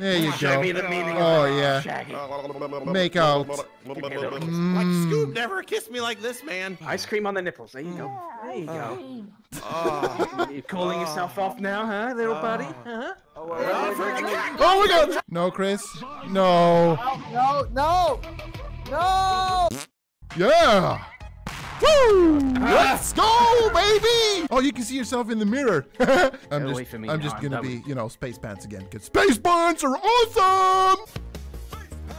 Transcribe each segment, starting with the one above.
There you Show me go. the meaning Oh, of yeah. Shaggy. Make out. Like Mm. Scoob never kissed me like this, man. Ice cream on the nipples. There you go. There you go. Oh. You calling yourself off now, huh, little buddy? Huh? Oh my Oh my god! No, Chris. No. No, no, no! Yeah! Woo! Ah. Let's go, baby! Oh, you can see yourself in the mirror. I'm away just, from me I'm now, just gonna done be, you know, space pants again. Cause space pants are awesome.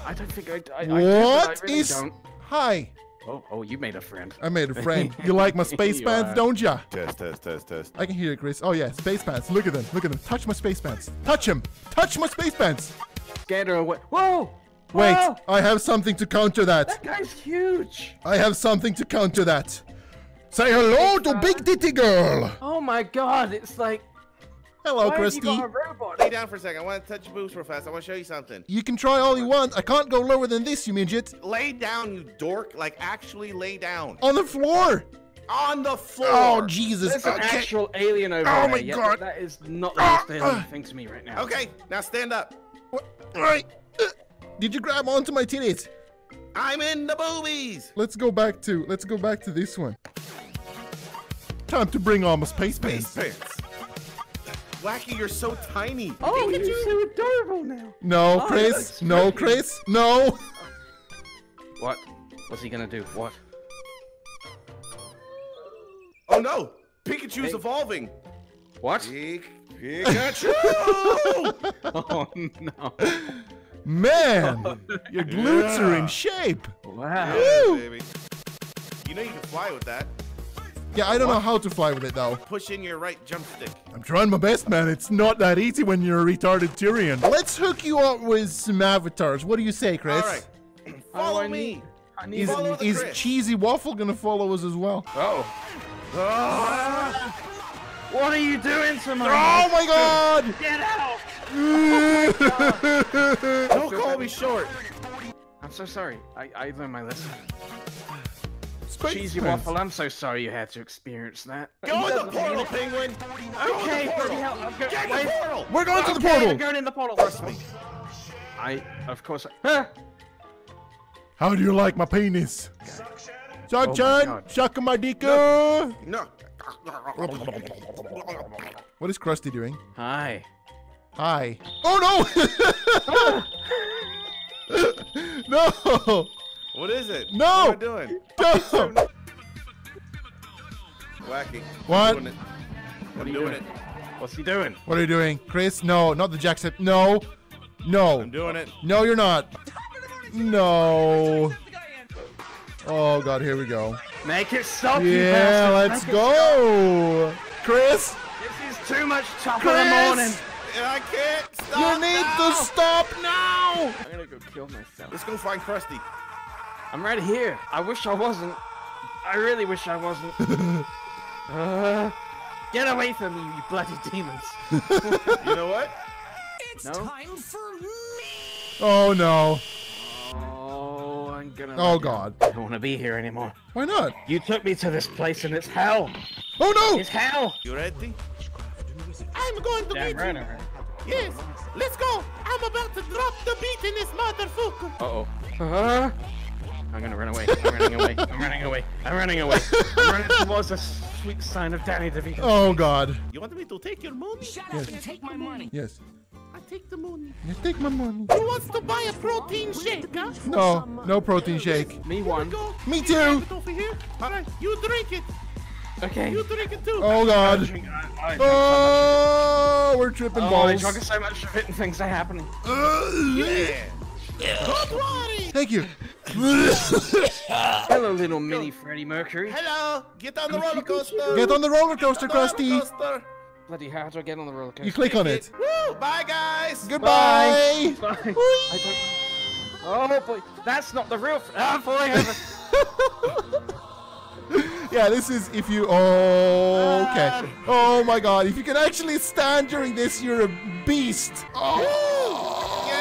I don't think I. I, I do, I really is? Don't. Hi, Oh, oh, you made a friend. I made a friend. You like my space pants, are. don't ya? Test, test, test, test. I can hear it, Chris. Oh yeah, space pants. Look at them. Look at them. Touch my space pants. Touch him. Touch my space pants. Scared her away. Whoa! Wait, Whoa! I have something to counter that. That guy's huge. I have something to counter that. Say hello to Big Ditty Girl. Oh my god! It's like. Hello, why have you Christy. got a robot? Lay down for a second. I want to touch your boobs real fast. I want to show you something. You can try all you want. I can't go lower than this, you midget. Lay down, you dork. Like, actually lay down. On the floor. On the floor. Oh, Jesus. There's an Okay. actual alien over Oh there. my yeah, God. That is not the most alien ah. thing to me right now. Okay, now stand up. What? All right. Did you grab onto my titties? I'm in the boobies. Let's go back to let's go back to this one. Time to bring on my space Space pants. pants. Wacky, you're so tiny. Oh, oh you're so adorable now. No, Oh, Chris. No, great. Chris. No. What? What's he gonna do? What? Oh no, Pikachu's Hey. evolving. What? Pikachu! Oh no! Man, your glutes are in shape. Wow. yeah, baby. You know you can fly with that. Yeah, I don't know how to fly with it though. Push in your right jump stick. I'm trying my best, man. It's not that easy when you're a retarded Tyrion. Let's hook you up with some avatars. What do you say, Chris? All right. Oh, Follow me. need- I need Is, Follow the is Chris. Cheesy Waffle gonna follow us as well? Oh. What are you doing to my? Oh my god! Get out! Don't call me short. I'm so sorry. I, I learned my lesson. Space Cheesy pants. waffle. I'm so sorry you had to experience that. Go in the portal, penguin. Okay, the portal. hell, I'm go- Get in the portal. We're going to the Okay, I'm portal. going in the portal. Trust me. I, of course. I, Huh? How do you like my penis? Oh my Suction, God. suck my dick. uh. No. What is Krusty doing? Hi. Hi. Oh no! no! What is it? No. What am I doing? No! Wacky. What? I'm doing it. I'm you doing doing? it. What's he doing? What are you doing? Chris? No, not the Jackson. No. No. I'm doing it. No, you're not. No. Oh god, here we go. Make it stop, you Yeah, let's Make it go. Chris. This is too much top Chris! of the morning. I can't stop you need now. to stop now. I'm gonna go kill myself. Let's go find Krusty. I'm right here. I wish I wasn't. I really wish I wasn't. uh, get away from me, you bloody demons. You know what? It's no? Time for me! Oh no. Oh, I'm gonna. Oh let you- god. I don't want to be here anymore. Why not? You took me to this place and it's hell. Oh no! It's hell. You ready? I'm going to Damn beat right, you. alright. Yes, let's go. I'm about to drop the beat in this motherfucker. Uh oh. Uh-huh. I'm gonna run away. I'm running away. I'm running away. I'm running away. I'm running towards the sweet sign of Danny DeVito. Oh god. You want me to take your money? Shut Yes. up and take my money. Yes. I take the money. You take my money. Who wants to buy a protein shake, huh? No, no protein shake. Me Here one. go. Me Have too. it over here. All right, you drink it. Okay. You drink it too. Oh I god. drink, I, I drink Oh, we're tripping so much. Oh, I drunk so much of it and things are happening. Yeah. Don't worry. Thank you. Hello, little mini Freddie Mercury. Hello. Get on the roller coaster. Get on the roller coaster, Get on the roller Krusty. coaster. Bloody how do I get on the roller coaster? You click on it. Woo! Bye, guys. Goodbye. Bye. I don't... Oh boy, that's not the real. F- I'm falling over yeah, this is if you. Oh, okay. Ah. Oh my God! If you can actually stand during this, you're a beast. Oh.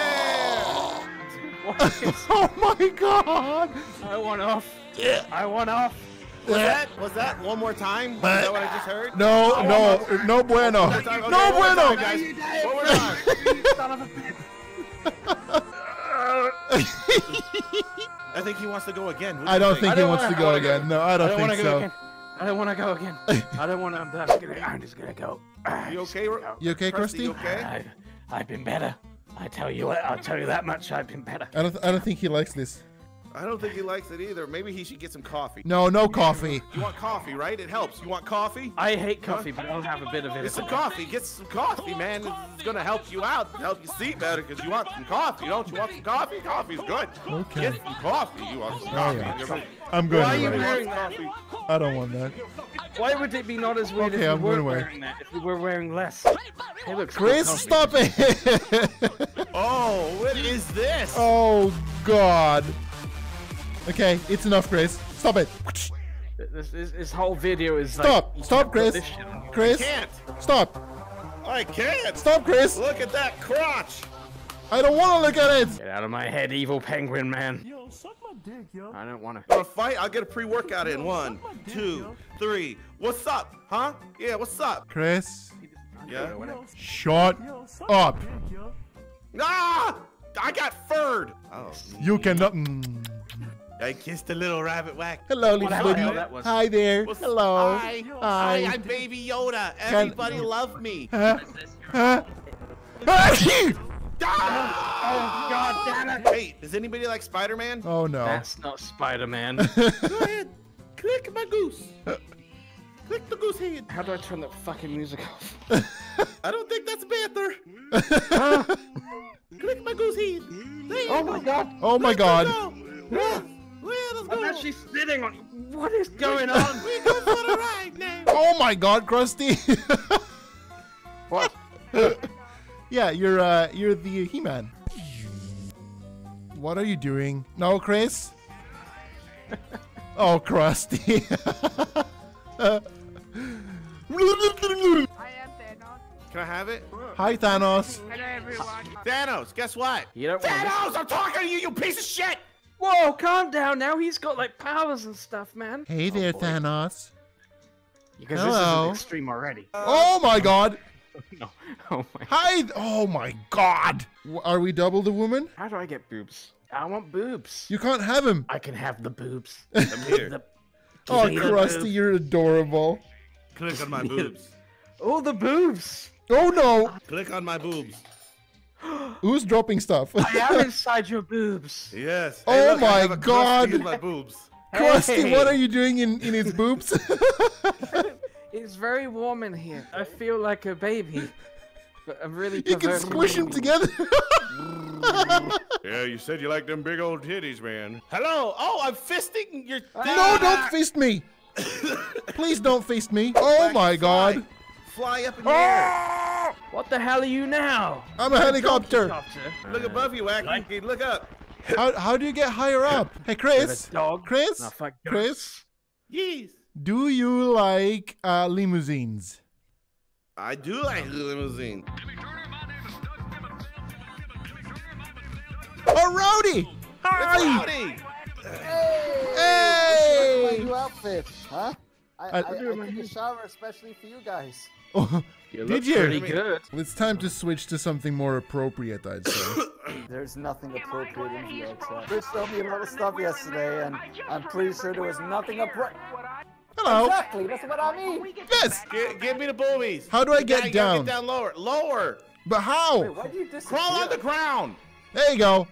Yeah. oh my God! I want off. Yeah. I want off. Was that was that one more time? Is that what I just heard? No, oh, no, no bueno. Okay, no bueno. Time, guys. One more time. wants to go again. What I don't think he don't wants wanna- to go wanna go. again. No, I don't, I don't think want to so. go again. I don't want to go again. I don't want to. I'm just gonna. I'm just gonna go. You okay? Ro- You okay, Krusty, you okay? I've, I've been better. I tell you what. I'll tell you that much. I've been better. I don't. I don't think he likes this. I don't think he likes it either. Maybe he should get some coffee. No, no coffee. You want coffee, right? It helps. You want coffee? I hate coffee, but I'll have a bit of it. Get some coffee. Get some coffee, man. It's gonna help you out, help you see better, because you want some coffee. Don't you want some coffee? Coffee's good. Okay. Get some coffee. You want some oh, coffee? yeah. I'm going Why are you wearing that? I don't want that. Why would it be not as weird Okay, if I'm you weren't going away. wearing that? If you were wearing less. Hey, look, Chris, coffee. stop it! Oh, what is this? oh God. Okay, it's enough, Chris. Stop it. This, this, this whole video is. Stop. you Stop, can't Chris. this shit on. Chris, Can't. stop. I can't. Stop, Chris. Look at that crotch. I don't want to look at it. Get out of my head, evil penguin man. I don't want to. Want to fight? I'll get a pre-workout in. One, two, three. What's up? Huh? Yeah. What's up? Chris, Yeah. shut up. Ah! I got furred. Oh. You cannot. Mm. I kissed a little rabbit whack. Hello, little the buddy. hell was? Hi there. What's- Hello. Hi. Hi. Hi. I'm Baby Yoda. Everybody love me. Huh? Huh? Ah! Ah! God damn it! Hey, does anybody like Spider-Man? oh no. That's not Spider-Man. Go ahead. Click my goose. Click the goose head. How do I turn that fucking music off? I don't think that's Panther. Click my goose head. There you Oh go. my god! Oh my Let's God. go. Actually sitting on. What is going on? We go for the ride now. Oh my God, Krusty. what? yeah, you're uh, you're the He-Man. What are you doing? No, Chris. oh, Krusty. I am Thanos. Can I have it? Hi, Thanos. Hello, everyone. Thanos, guess what? You don't want. Thanos, I'm talking to you, you piece of shit! Whoa, calm down now. He's got like powers and stuff, man. Hey oh, there, Thanos. Because Hello. this is extreme already. Oh my God. no. Oh my. Hi. Oh my God. Are we double the woman? How do I get boobs? I want boobs. You can't have him. I can have the boobs. I'm here. The- Oh, Give Krusty, boobs. you're adorable. Click on my boobs. Oh, the boobs. Oh no. Click on my boobs. Who's dropping stuff? I am inside your boobs. Yes. Oh Hey, look, I my have a God. in my boobs. Krusty, Hey. what are you doing in, in his boobs? It's very warm in here. I feel like a baby. But I'm really you can squish them together. Yeah, you said you like them big old titties, man. Hello. Oh, I'm fisting your. Ah. no, don't fist me. Please don't fist me. Oh my God. Fly up in the ah! air. What the hell are you now? I'm a helicopter. Helicopter. Look above you, Wacky. Look up. How, how do you get higher up? Hey, Chris. dog. Chris. No, Chris. Yes. Do you like uh, limousines? I do like limousine. Oh, Rowdy! Hi! Howdy. Hey! My new outfit, huh? I, I- I, I, took a shower especially for you guys. Oh, You Did look you? pretty good. it's time to switch to something more appropriate, I'd say. There's nothing appropriate in VXX. Rich told me a lot of stuff yesterday, and I'm pretty sure there was nothing appropriate. Hello. Exactly, that's what I mean. Yes. Gi- give me the boobies. How do I get gotta- you gotta down? Get down lower. Lower. But how? Wait, why do you? Crawl on the ground. There you go.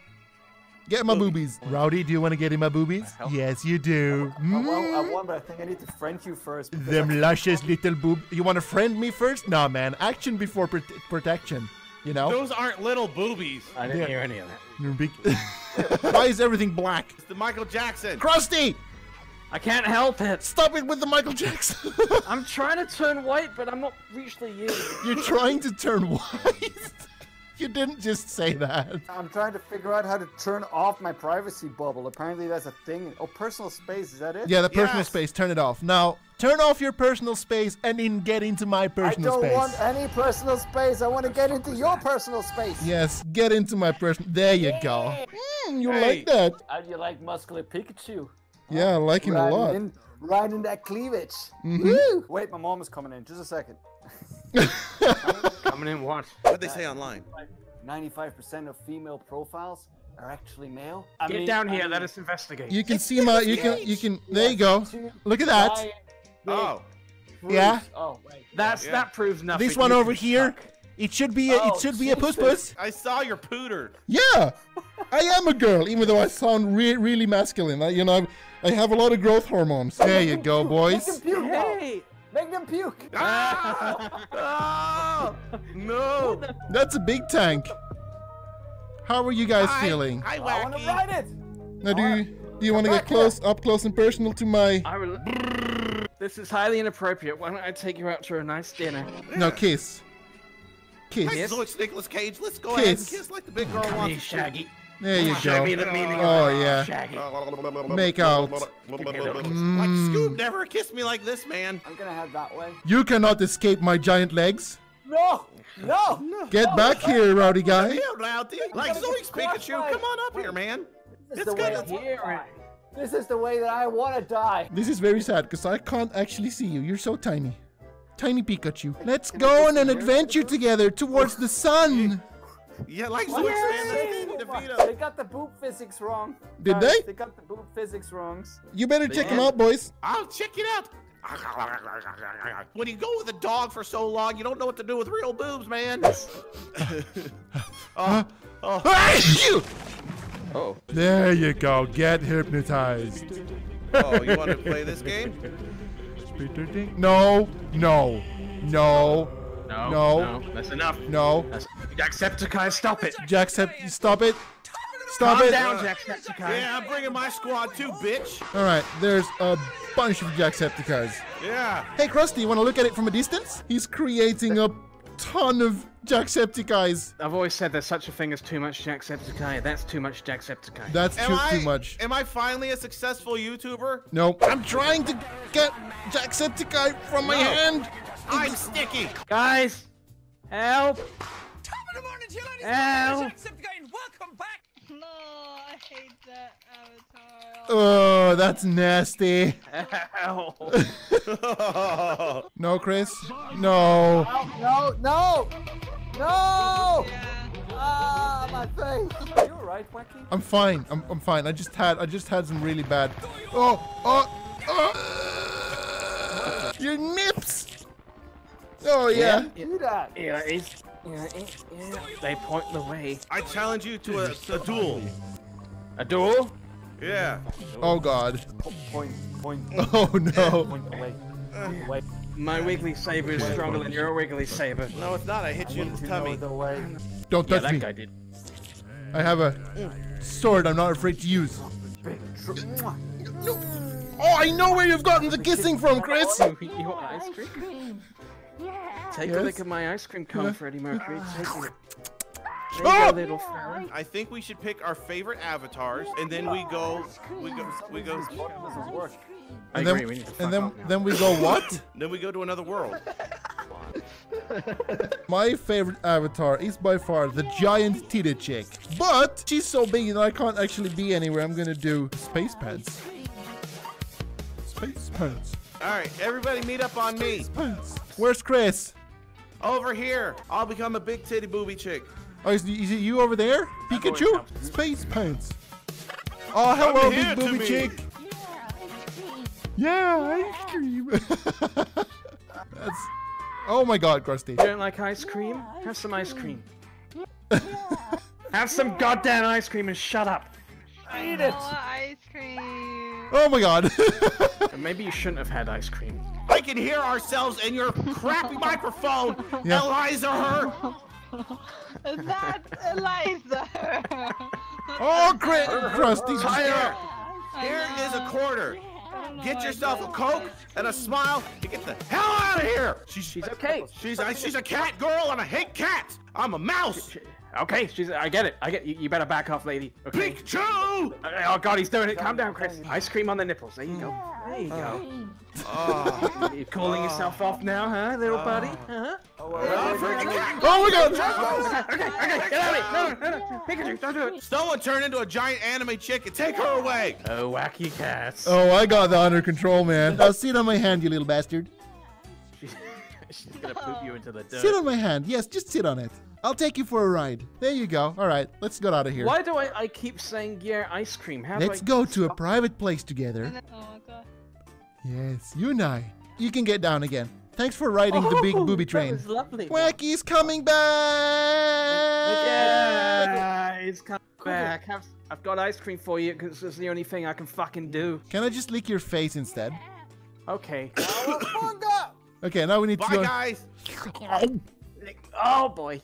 Get my boobies. Rowdy, do you want to get in my boobies? Yes, you do. I, want, I Mm. want, but I think I need to friend you first. Them luscious little boob. You want to friend me first? Nah, man. Action before prote- protection. You know? Those aren't little boobies. I didn't Yeah. hear any of that. Why is everything black? It's the Michael Jackson. Krusty! I can't help it. Stop it with the Michael Jackson. I'm trying to turn white, but I'm not reaching you. You're trying to turn white. you didn't just say that. I'm trying to figure out how to turn off my privacy bubble. Apparently, that's a thing. Oh, personal space, is that it? Yeah, the personal Yes. space. Turn it off. Now, turn off your personal space and then get into my personal space. I don't space. want any personal space. I want to get into your personal space. Yes, get into my personal. There you go. Mm, you Hey. like that? How do you like muscular Pikachu? Yeah, I like him a Riding lot. in, riding that cleavage. Mhm. Woo! Wait, my mom is coming in. Just a second. Coming in what? What'd they say online? 95% of female profiles are actually male? I Get mean- down I here. mean, Let us investigate. You can see my. You can. You can. There you go. Look at that. Oh. Yeah. Oh, wait. That's Yeah. that proves nothing. This one over here. suck. It should be. A, it Oh, should be a puss puss. I saw your pooter. Yeah, I am a girl, even though I sound re- really masculine. I, you know, I have a lot of growth hormones. There you go, boys. them puke. though. Hey. Make them puke. Ah! Ah! No! That's a big tank. How are you guys Hi, feeling? Hi, I want to ride it. Now, do you do you want to get close, up close and personal to my? I will. This is highly inappropriate. Why don't I take you out to a nice dinner? No, kiss. Kiss. Hi, Zoinks Nicolas Cage. Let's go ahead and Kiss. kiss like the big girl Hey, wants to. Shaggy. There you Show me go. the meaning Oh of yeah. Shaggy. Make out. Like Mm. Scoob never kissed me like this, man. I'm gonna head that way. You cannot escape my giant legs. No, no. Get back here, rowdy guy. Yeah, Rowdy. Like gonna Zoinks get crushed Pikachu. by- Come on up here, man. This is It's the way good. It's here. This is the way that I want to die. This is very sad because I can't actually see you. You're so tiny. Tiny Pikachu. Let's go on an adventure together towards the sun. Yeah, like Zoinks, Yeah. man. Let's stand and defeat They got the boob physics wrong. Did Guys, they? They got the boob physics wrong. You better check him did. out, boys. I'll check it out. When you go with a dog for so long, you don't know what to do with real boobs, man. oh, oh. Hey, Oh. There you go. Get hypnotized. oh, you want to play this game? No, no, no, No. No. That's enough. no. That's Jacksepticeye, stop it. Jacksep, stop it. Stop Calm it. down, Jacksepticeye. Yeah, I'm bringing my squad too, bitch. All right, there's a bunch of Jacksepticeyes. Yeah. Hey, Krusty, you want to look at it from a distance? He's creating a ton of Jacksepticeyes. I've always said there's such a thing as too much Jacksepticeye. That's too much Jacksepticeye. That's too, I, too much. Am I finally a successful YouTuber? No, I'm trying to get Jacksepticeye from my No. hand. I'm sticky. Guys, help! Top of the morning to you, ladies Ow. and gentlemen. Again, welcome back. No, I hate that avatar. Oh, that's nasty. Help! No, Chris. No. No, no, no! Yeah. Ah, my face. Are you alright, Wacky? I'm fine. I'm, I'm fine. I just had I just had some really bad. Oh, oh, oh. Your nips. Oh yeah. Do that. Yeah, it's, yeah, it, yeah. They point the way. I challenge you to a, a duel. A duel? Yeah. Oh god. Point, point, Oh no. point away. Wait. My wiggly saber is stronger than your wiggly saber. No, it's not. I hit you in the tummy. the way. Don't Yeah, touch that me. guy did. I have a sword. I'm not afraid to use. Big tr- Mwah. Oh, I know where you've gotten the kissing from, Chris. You want ice cream? Take a Yes? lick of my ice cream cone, Yeah. Freddie Mercury. Take it. There you Oh! go, ah. little. I think we should pick our favorite avatars, and then we go, we go, we go, This button. I And agree, then, we and then, then we go what? then we go to another world. My favorite avatar is by far the giant titty chick. But she's so big that I can't actually be anywhere. I'm gonna do space pants. Space pants. All right, everybody, meet up on me. Pants. Where's Chris? Over here. I'll become a big titty booby chick. Oh, is, is it you over there? Pikachu? Space pants. Oh, hello, big here to booby me. chick. Yeah, ice cream. That's. Oh my God, Krusty. You don't like ice cream? Have some ice cream. Have some goddamn ice cream and shut up. Eat it. Oh, ice cream. Oh my God. Maybe you shouldn't have had ice cream. I can hear ourselves in your crappy microphone, Yeah. Eliza. Her. That's Eliza. oh, Chris, Krusty. Here, here is a quarter. Get yourself a coke and a smile. You get the hell out of here. She's, She's okay. she's, a, she's a cat girl, and I hate cats. I'm a mouse. Okay, she's. I get it. I get you. You better back off, lady. Okay. Pikachu. Uh, Oh God, he's doing it. Calm down, Chris. Ice cream on the nipples. There you go. There you go. Oh, You cooling yourself off now, huh, little buddy? Huh? Oh, wait, oh, wait, wait, freaking wait. cat. Oh my God. Okay, okay, get out of here. No, no, no, no. Pikachu, don't do it. Someone turn into a giant anime chick and take her away. Oh, wacky cats. Oh, I got that under control, man. Now sit on my hand, you little bastard. She's gonna poop you into the dirt. Sit on my hand. Yes, just sit on it. I'll take you for a ride. There you go. All right, let's get out of here. Why do I, I keep saying yeah ice cream? How Let's do I go to a private place together. Then, oh my god. Yes, you and I. You can get down again. Thanks for riding the big Oh, booby That train. was lovely. Wacky's coming back! Yeah, it's coming back. Have, I've got ice cream for you because it's the only thing I can fucking do. Can I just lick your face instead? Okay. Cowabunga! Okay, now we need to Bye, guys. Oh boy.